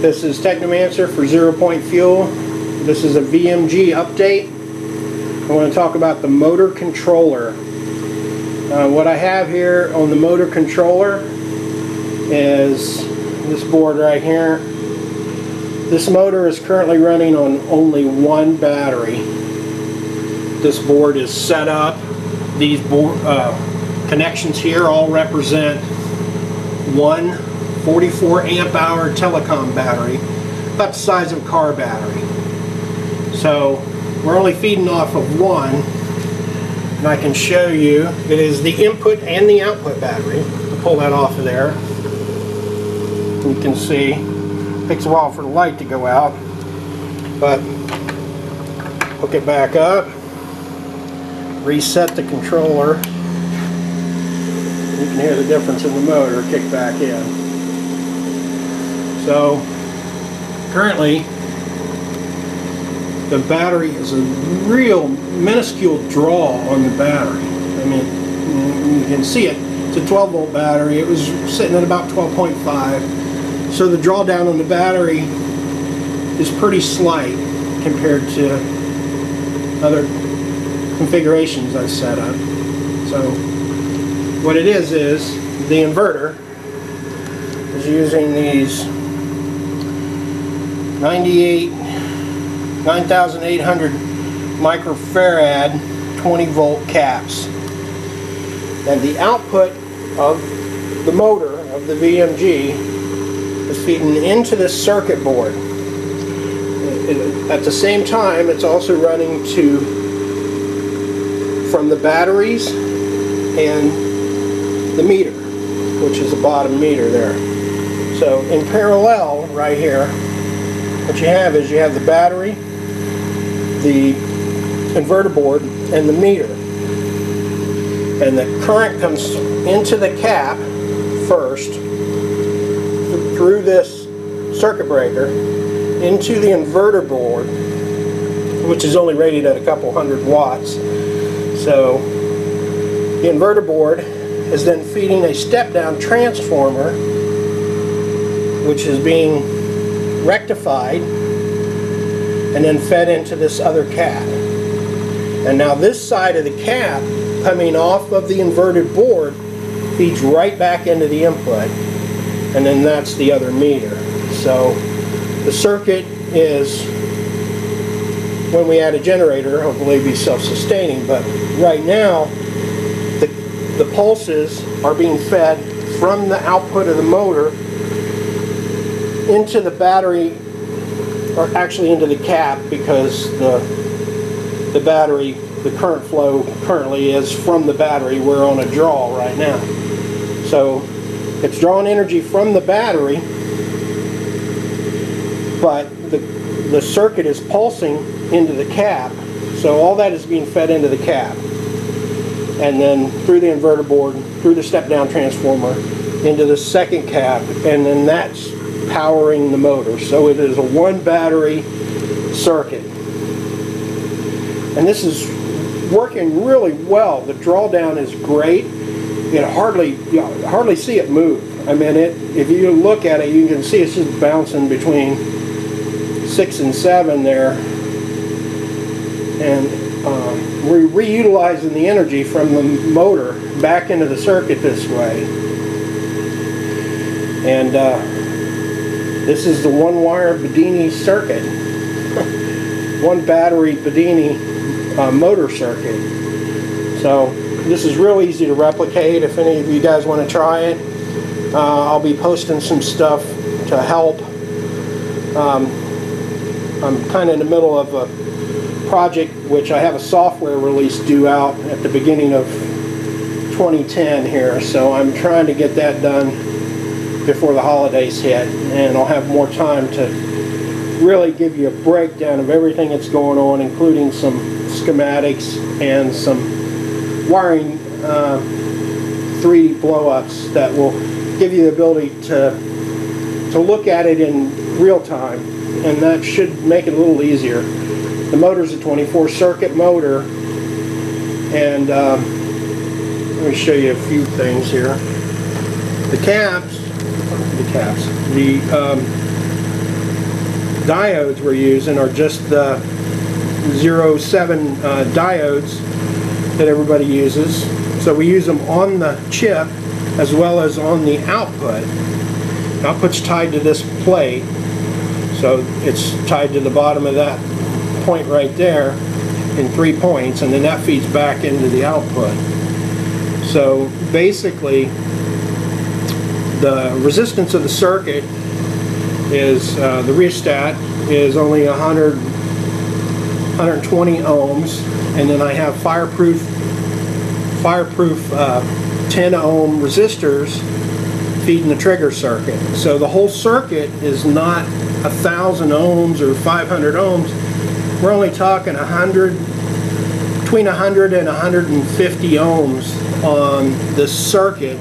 This is Technomancer for Zero Point Fuel. This is a VMG update. I want to talk about the motor controller. Uh, what I have here on the motor controller is this board right here. This motor is currently running on only one battery. This board is set up. These board, uh, connections here all represent one 44 amp hour telecom battery, about the size of a car battery. So we're only feeding off of one, and I can show you it is the input and the output battery. I'll pull that off of there. You can see, it takes a while for the light to go out, but hook it back up, reset the controller, you can hear the difference in the motor kick back in. So currently the battery is a real minuscule draw on the battery. I mean, you can see it. It's a 12 volt battery. It was sitting at about 12.5. So the drawdown on the battery is pretty slight compared to other configurations I've set up. So what it is is the inverter is using these 98 9800 microfarad 20 volt caps and the output of the motor of the VMG is feeding into this circuit board at the same time it's also running to from the batteries and the meter, which is the bottom meter there. So in parallel, right here, what you have is you have the battery, the inverter board, and the meter. And the current comes into the cap first, through this circuit breaker, into the inverter board, which is only rated at a couple hundred watts. So the inverter board is then feeding a step-down transformer which is being rectified and then fed into this other cap. And now this side of the cap coming off of the inverted board feeds right back into the input and then that's the other meter. So the circuit is when we add a generator hopefully be self-sustaining but right now the the pulses are being fed from the output of the motor into the battery or actually into the cap because the the battery the current flow currently is from the battery. We're on a draw right now. So it's drawing energy from the battery but the the circuit is pulsing into the cap so all that is being fed into the cap. And then through the inverter board, through the step-down transformer, into the second cap, and then that's powering the motor. So it is a one battery circuit. And this is working really well. The drawdown is great. You hardly, you hardly see it move. I mean, it. if you look at it, you can see it's just bouncing between six and seven there. And uh, we're reutilizing the energy from the motor back into the circuit this way. And uh, this is the one wire Bedini circuit. one battery Bedini uh, motor circuit. So this is real easy to replicate if any of you guys want to try it. Uh, I'll be posting some stuff to help. Um, I'm kind of in the middle of a project which I have a software release due out at the beginning of 2010 here so I'm trying to get that done before the holidays hit and I'll have more time to really give you a breakdown of everything that's going on including some schematics and some wiring uh, 3D blow-ups that will give you the ability to to look at it in real time and that should make it a little easier. The motor's a 24 circuit motor and um, let me show you a few things here. The the caps, the um, diodes we're using are just the 07 uh, diodes that everybody uses. So we use them on the chip as well as on the output. Output's tied to this plate, so it's tied to the bottom of that point right there in three points, and then that feeds back into the output. So basically, the resistance of the circuit is uh, the rheostat is only 100 120 ohms and then I have fireproof fireproof uh, 10 ohm resistors feeding the trigger circuit. So the whole circuit is not a thousand ohms or 500 ohms. We're only talking 100 between 100 and 150 ohms on this circuit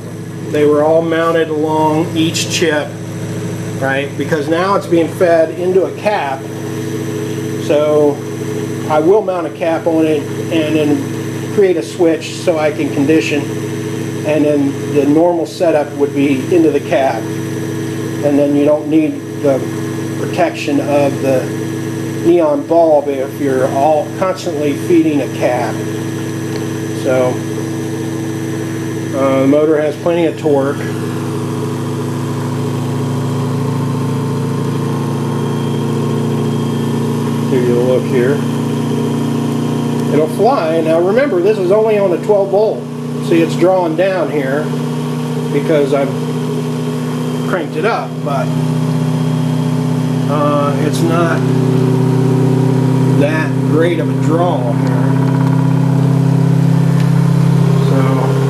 they were all mounted along each chip right? Because now it's being fed into a cap. So I will mount a cap on it and then create a switch so I can condition. And then the normal setup would be into the cap. And then you don't need the protection of the neon bulb if you're all constantly feeding a cap. So uh, the motor has plenty of torque. Give you a look here. It'll fly. Now remember, this is only on a 12 volt. See, it's drawing down here because I've cranked it up, but uh, it's not that great of a draw here. So.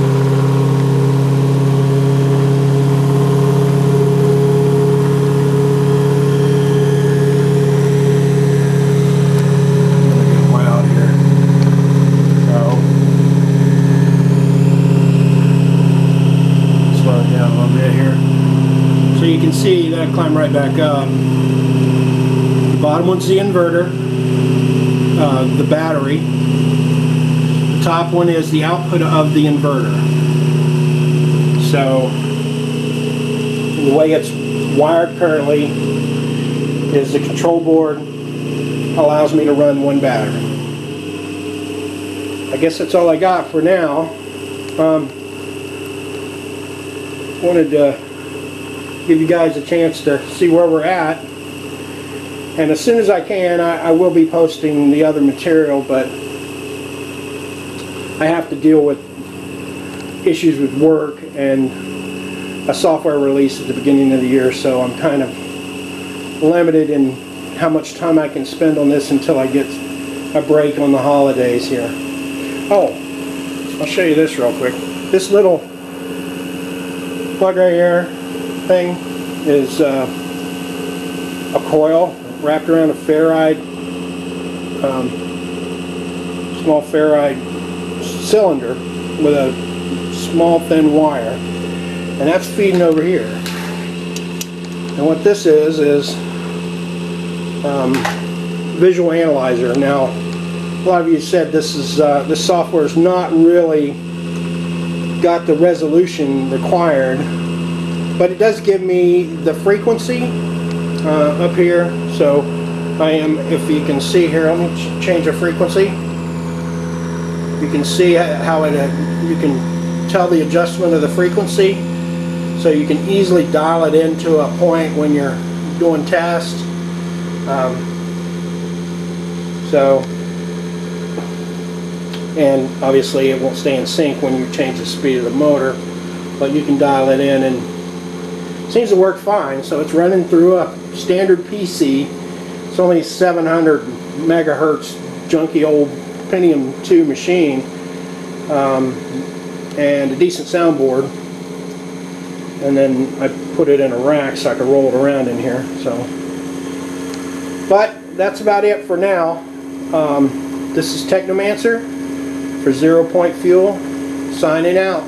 get wild here. So slow it down a little bit here. So you can see that climb right back up. The bottom one's the inverter, uh, the battery. The top one is the output of the inverter. So the way it's wired currently is the control board allows me to run one battery. I guess that's all I got for now. Um, wanted to give you guys a chance to see where we're at. And as soon as I can, I, I will be posting the other material, but I have to deal with issues with work and a software release at the beginning of the year, so I'm kind of limited in how much time I can spend on this until I get a break on the holidays here. Oh, I'll show you this real quick. This little plug right here thing is uh, a coil wrapped around a ferrite, um, small ferrite cylinder with a small thin wire, and that's feeding over here. And what this is is um, visual analyzer. Now, a lot of you said this is uh, this software is not really got the resolution required, but it does give me the frequency uh, up here. So I am, if you can see here, let me ch change the frequency. You can see how it, uh, you can tell the adjustment of the frequency. So you can easily dial it into a point when you're doing tests. Um, so, and obviously it won't stay in sync when you change the speed of the motor, but you can dial it in and seems to work fine. So it's running through a standard PC. It's only 700 megahertz junky old Pentium 2 machine um, and a decent soundboard and then I put it in a rack so I could roll it around in here so but that's about it for now um, this is Technomancer for Zero Point Fuel signing out